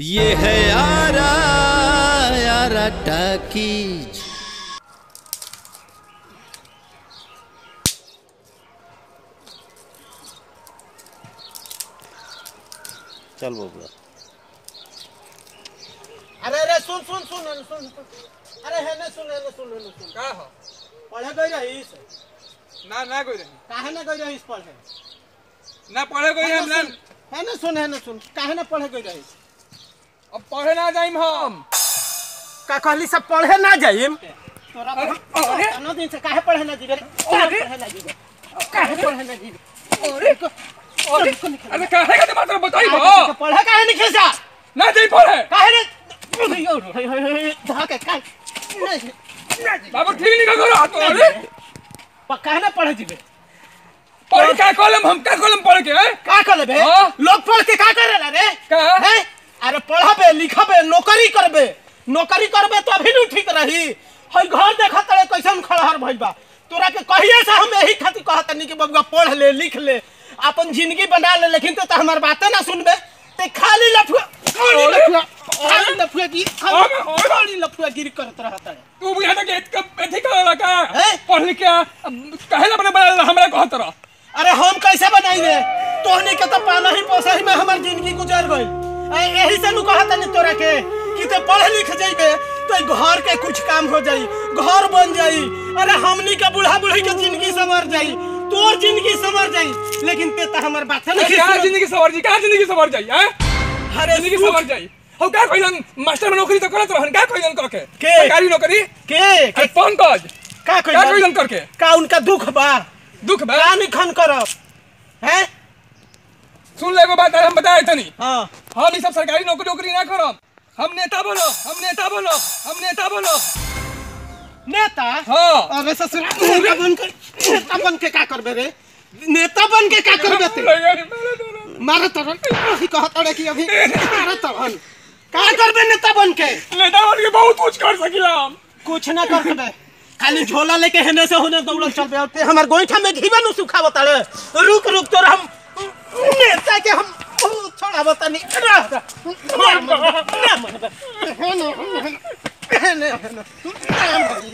ये है यारा यारा टाकीज। चल बबुआ अरे अरे सुन सुन सुन सुन सुन सुन। अरे है ना सुन है ना सुन है ना सुन। का हो? पढ़े गई रहीस? ना ना कोई रही काहे ना गई रहीस पढ़े? ना पढ़े कोई हम ना है ना सुन है ना सुन। काहे ना पढ़े गई रहीस? अब पढ़े ना जाइम हम। का कहली सब पढ़े ना जाइम? तोरा अरे। कनो दिन से काहे पढ़े ना जीवे काहे पढ़े ना जीवे काहे पढ़े ना जीवे अरे! अरे! अरे काहे का मात्र बताई बा पढ़े काहे नहीं खिसा ना जाई पढ़े। काहे रे? हे हे हे धके काहे? बाबू ठीक नहीं करो तो अरे काहे ना पढ़े जीवे पढ़े का कॉलम? हम का कॉलम पढ़ के का कर लेबे हाँ? लोग पढ़ के का करेला रे? का? पढ़बे लिखबे नौकरी करबे। नौकरी करबे तो अभी नु ठीक रही। हई घर देखा तड़े कैसन खड़हर भइल बा। तोरा के कहिए से हम यही खातिर कहत नहीं कि बबुआ पढ़ ले लिख ले। अपन ज़िंदगी बना ले लेकिन तो, तो हमार बातें ना सुनबे। ते खाली लफुआ खाली लफुआ खाली लफुआ अरे। खाली लफुआ गिरी करत रहत है तू भी हटा के एथी कर का? हैं? पढ़ लिख के काहे ना बने बना हमरा कहत रह। अरे हम कैसे बनाई रे तोहनी के तो पाला ही पोसा ही में हमार ज़िंदगी गुजर गई यही से नु कहता नहीं तोरा के? कि ते पढ़ लिख जाइबे तो घर के कुछ काम हो जाई घर बन जाई अरे हमनी के बूढ़ा बूढ़ी के ज़िंदगी संवर जाई तोर ज़िंदगी संवर जाई लेकिन ते तो हमार बात नहीं क्या सुनत। ज़िंदगी सवर जी क्या ज़िंदगी सवर जाई हैं? अरे ज़िंदगी सवर जाई हो का कहिलन मास्टर में नौकरी तो करत रहन का कहिलन करके के? सरकारी नौकरी? के? के फ़ोन कर। का कहिलन? करके का उनका दुख बा? दुख बा? का निखन करब? हैं? सुन ले बात हम बताए तनी। हाँ। हम सब सरकारी नौकरी नौकरी ना करब हम नेता बनो हम नेता बनो हम नेता बनो नेता? हाँ। अरे ससुर नेता बन के नेता बन के का करबे रे? नेता बन के का करबे ते? मारे तरन अभी कहत अरे कि अभी मारे तरन का करबे नेता बन के? नेता बन के बहुत कुछ कर सकिला हम कुछ ना कर सकबे खाली झोला लेके हेने से होने दौड़ल चलबे और ते हमर गोइठा में घीवा नु सुखावत रे रुक रुक तोर हम नेता के हम छोड़ावत नहीं रह रह। ना मनबे हेने हेने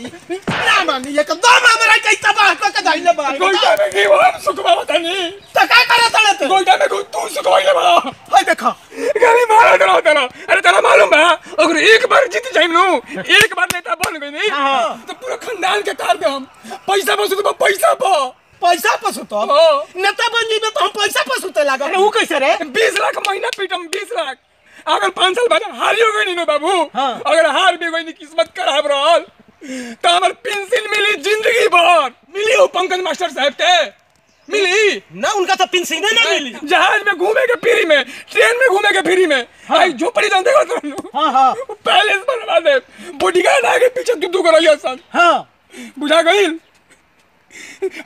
ना मानी ना मानी एकदम हमरा के तबाह क के दाइले बा गोइठा में की हम सुखवा बतानी तो का करत रे तू गोइठा में को तू सुखवाइले बड़ा हाय देखा गाली मारा तेरा तेरा अरे तेरा मालूम है अगर एक बार जीत जाइम नु एक बार नेता बन गई नहीं हाँ। तो पूरा खानदान के तार दे हम पैसा बसु तो पैसा पा पैसा पसुत हाँ। नेता बन जीबे तो हम पैसा पसुते लाग अरे ऊ कैसे रे बीस लाख महीना पीटम बीस लाख अगर पाँच साल बाद हारियो गई नहीं बाबू हाँ। अगर हार भी गई किस्मत खराब रहल तो हमार पेंशन मिली ज़िंदगी भर। मिली हो पंकज मास्टर साहब के? मिली? ना उनका तो पेंशन ना मिली। जहाज़ में घूमे के फ्री में ट्रेन में घूमे के फ्री में। आई झोपड़ी जान देखो तो हाँ हाँ। पैलेस बनवा दे। बॉडीगार्ड आगे पीछे दू दू करो सन हाँ। बुझा गई?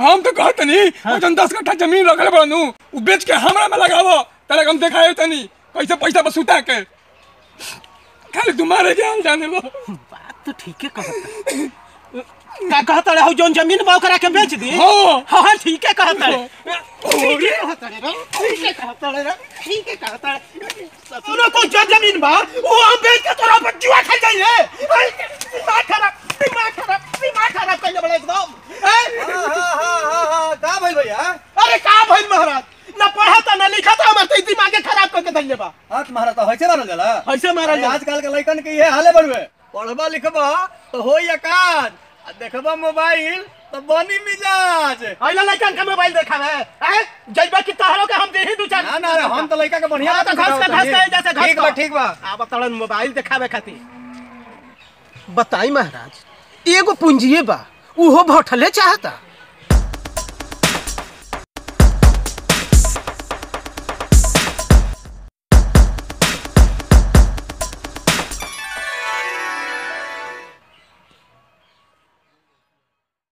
हम तो कहत नहीं जन दस कट्ठा ज़मीन रखले बनू। उ बेच के हमरा में लगावो। तेरे हम देखाए तनी। कैसे पैसा बसूता के? खाली तुम्हारे के हाल जाने लो। तो ठीक है कहता का कहता रे हौ जोन ज़मीन बा ओकरा के बेच दी हाँ। हाँ हाँ ठीक है कहता रे ठीक है कहता रे ठीक है कहता रे ठीक है कहता रे सुनो को जो ज़मीन बा वो हम बेच के तोरा पर जुआ खा जाई रे दिमाग खराब दिमाग खराब दिमाग खराब कर बड़ा एकदम। हैं? का भाई भैया अरे का भइल महाराज? ना पढ़ा ना लिखा था तो दिमाग खराब करके धइले बा। हाथ मारा तो होइसे मारल जाला ऐसे मारा आजकल के लइकन के ये हाले बड़ुए पढ़बा लिखब तो हो अकाज आ देखबा मोबाइल तो बनी मिजाज। आइला लइकन के मोबाइल देखावे। ए जइबा कि तहरो के हम देही दू चार ना ना हम तो लइका के बढ़िया हाँ, तो घस के घस के जैसे घस ठीक बा ठीक बा। अब तड़न मोबाइल देखावे खातिर। बताई महाराज एगो पूंजिए बा उहो भटले चाहता।